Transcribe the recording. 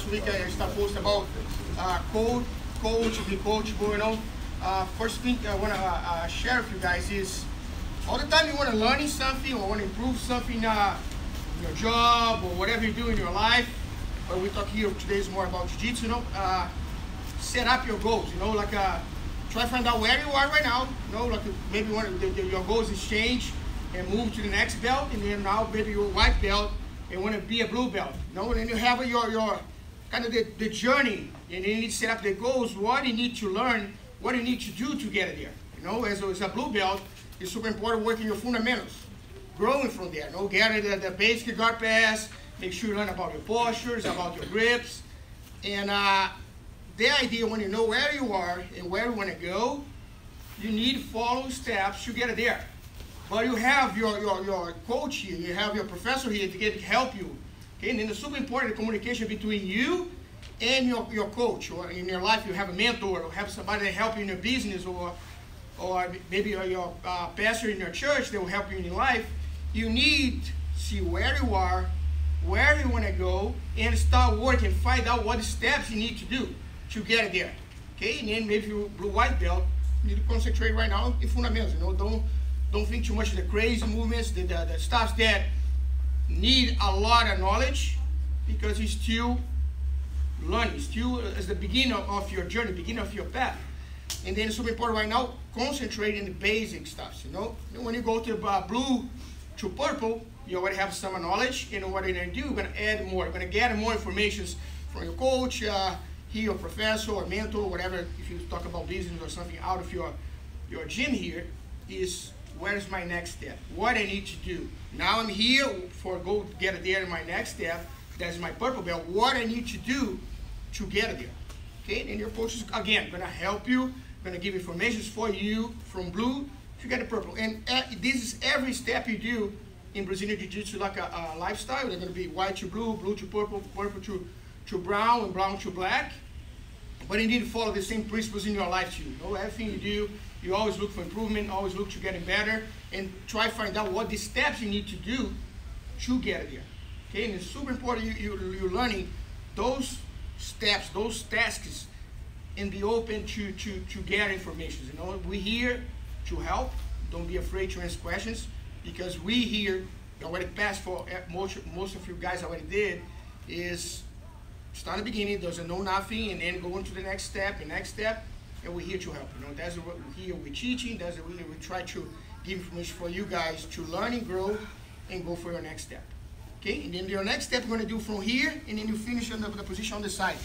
last week I started post about uh, code, coach, coachable, you know. Uh, first thing I want to uh, uh, share with you guys is all the time you want to learn something or want to improve something uh, in your job or whatever you do in your life, but we talk here today is more about jiu-jitsu, you know, uh, set up your goals, you know, like uh, try to find out where you are right now, you know, like maybe one of the, the, your goals is change and move to the next belt, and then now maybe you're white belt and want to be a blue belt, you know, and then you have your, your kind of the, the journey, and you need to set up the goals, what you need to learn, what you need to do to get there, you know, as, as a blue belt, it's super important working your fundamentals, growing from there, you know, get the, the basic guard pass, make sure you learn about your postures, about your grips, and uh, the idea when you know where you are and where you want to go, you need follow steps to get there. But you have your, your, your coach here, you have your professor here to get help you. Okay, and then it's super important the communication between you and your, your coach. Or in your life, you have a mentor or have somebody that help you in your business or or maybe your uh, pastor in your church that will help you in your life. You need to see where you are, where you want to go, and start working. Find out what steps you need to do to get there. Okay, and then maybe you blue white belt, you need to concentrate right now in fundamentals. You know, don't don't think too much of the crazy movements, the, the, the stuff that need a lot of knowledge because you're still learning, still as the beginning of your journey, beginning of your path. And then it's super important right now, concentrate in the basic stuff, you know? When you go to uh, blue to purple, you already have some knowledge, and what you're gonna do, you're gonna add more. You're gonna get more information from your coach, uh, he or professor or mentor, whatever, if you talk about business or something out of your, your gym here, is where's my next step? What I need to do? Now I'm here for go get there in my next step. That's my purple belt. What I need to do to get there. Okay, and your coach is again gonna help you, gonna give information for you from blue to get the purple. And uh, this is every step you do in Brazilian Jiu-Jitsu like a, a, lifestyle. They're gonna be white to blue, blue to purple, purple to, to brown, and brown to black. But you need to follow the same principles in your life too. You know, everything you do, you always look for improvement, always look to getting better, and try to find out what the steps you need to do to get there. Okay, and it's super important you, you, you're learning those steps, those tasks, and be open to, to, to get information. You know, we're here to help. Don't be afraid to ask questions because we here already passed for eh, most, most of you guys already did is start the beginning, doesn't know nothing, and then go into the next step, the next step, and we're here to help. You know, that's what we're here we're teaching. That's what we try to give information for you guys to learn and grow and go for your next step. Okay, and then your next step you're gonna do from here, and then you finish on the, the position on the side.